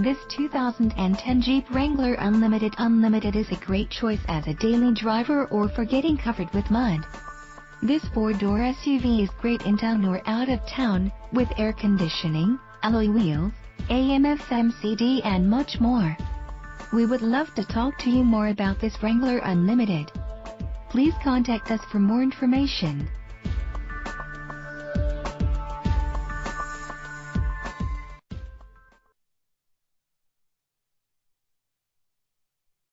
This 2010 Jeep Wrangler Unlimited Unlimited is a great choice as a daily driver or for getting covered with mud. This four-door SUV is great in town or out of town, with air conditioning, alloy wheels, AM-FM CD and much more. We would love to talk to you more about this Wrangler Unlimited. Please contact us for more information.